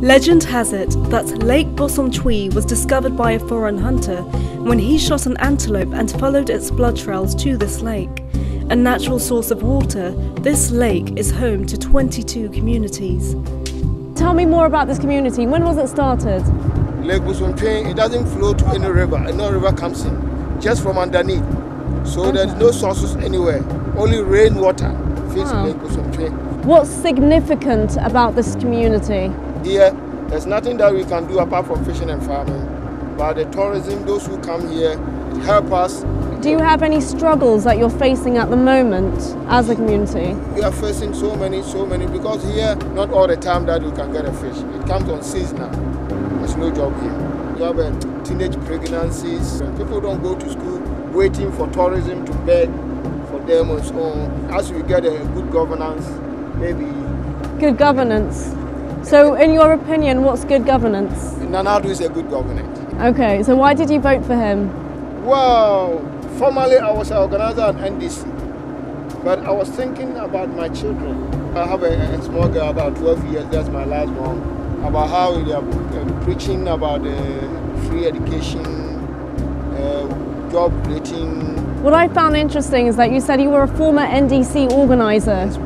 Legend has it that Lake Bosomtwe was discovered by a foreign hunter when he shot an antelope and followed its blood trails to this lake. A natural source of water, this lake is home to 22 communities. Tell me more about this community. When was it started? Lake Bosomtwe, it doesn't flow to any river. No river comes in, just from underneath. So there's no sources anywhere. Only rainwater fills Wow. Lake Bosomtwe. What's significant about this community? Here, there's nothing that we can do apart from fishing and farming. But the tourism, those who come here, help us. Do you have any struggles that you're facing at the moment as a community? We are facing so many, so many, because here, not all the time that we can get a fish. It comes on seasonal. There's no job here. You have uh, teenage pregnancies. People don't go to school waiting for tourism to beg for them and so on. As we get a good governance, maybe Good governance. So, in your opinion, what's good governance? Nana Addo is a good government. Okay, so why did you vote for him? Well, formerly I was an organizer at NDC, but I was thinking about my children. I have a, a small girl, about 12 years, that's my last one, about how they are uh, preaching about uh, free education, uh, job creating. What I found interesting is that you said you were a former NDC organizer, Yes,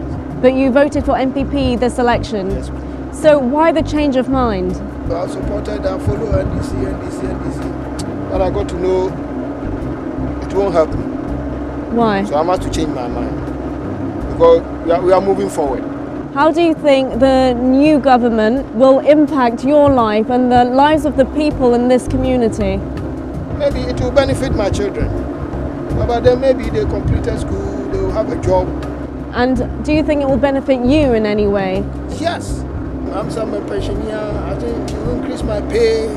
but you voted for NPP this election. Yes. So, why the change of mind? I supported and followed NDC, NDC, NDC. But I got to know it won't help me. Why? So I must to change my mind. Because we are, we are moving forward. How do you think the new government will impact your life and the lives of the people in this community? Maybe it will benefit my children. But then maybe they completed school, they will have a job. And do you think it will benefit you in any way? Yes, I'm some pensioner. I think will increase my pay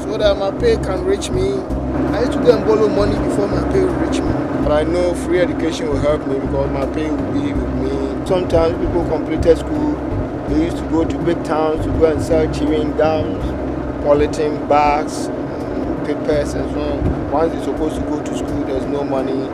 so that my pay can reach me. I need to go and borrow money before my pay will reach me. But I know free education will help me because my pay will be with me. Sometimes people completed school, they used to go to big towns to go and sell chewing gums, polythene bags, papers and so on. Once they're supposed to go to school, there's no money.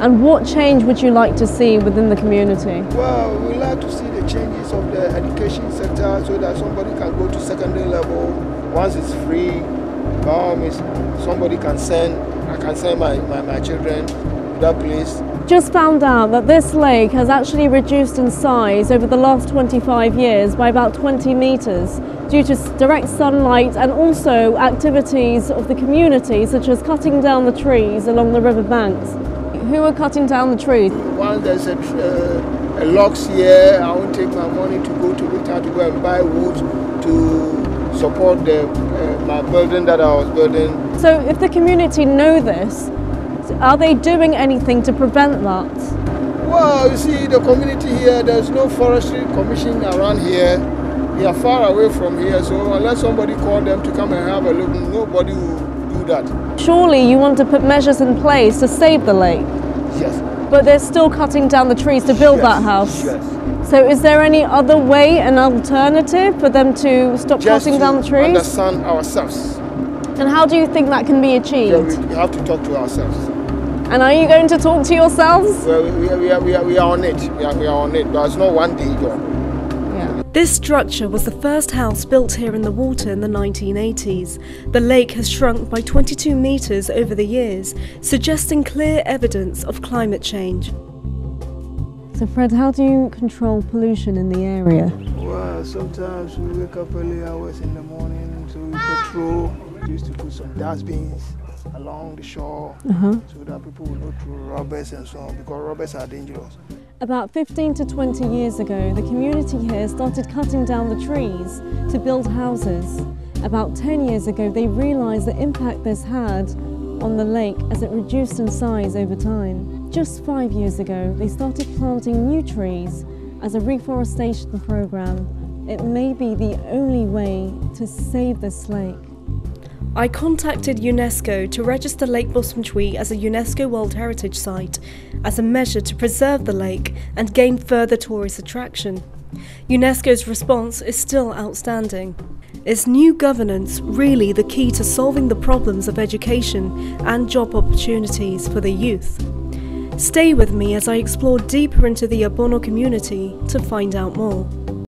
And what change would you like to see within the community? Well, we like to see the changes of the education sector so that somebody can go to secondary level. Once it's free, um, all means, somebody can send, I can send my, my, my children to that place. Just found out that this lake has actually reduced in size over the last 25 years by about 20 metres due to direct sunlight and also activities of the community such as cutting down the trees along the river banks. Who are cutting down the trees? Once there's a, uh, a logs here, I won't take my money to go to Victoria to go and buy wood to support the, uh, my building that I was building. So if the community know this, are they doing anything to prevent that? Well, you see, the community here, there's no forestry commission around here. We are far away from here, so unless somebody called them to come and have a look, nobody will do that. Surely you want to put measures in place to save the lake, Yes. but they're still cutting down the trees to build Yes, that house. Yes. So is there any other way, an alternative for them to stop Just cutting to down the trees? understand ourselves. And how do you think that can be achieved? we, we have to talk to ourselves. And are you going to talk to yourselves? Well, we, we, are- we, are, we, are, we are on it. We are, we are on it, but it's not one day job. Yeah. This structure was the first house built here in the water in the 1980s. The lake has shrunk by 22 metres over the years, suggesting clear evidence of climate change. So Fred, how do you control pollution in the area? Well, sometimes we wake up early hours in the morning, so we patrol. We used to put some dustbins along the shore Uh-huh. so that people will not throw robbers and so on because robbers are dangerous. About 15 to 20 years ago, the community here started cutting down the trees to build houses. About 10 years ago, they realised the impact this had on the lake as it reduced in size over time. Just five years ago, they started planting new trees as a reforestation program. It may be the only way to save this lake. I contacted UNESCO to register Lake Bosom as a UNESCO World Heritage Site as a measure to preserve the lake and gain further tourist attraction. UNESCO's response is still outstanding. Is new governance really the key to solving the problems of education and job opportunities for the youth? Stay with me as I explore deeper into the Abono community to find out more.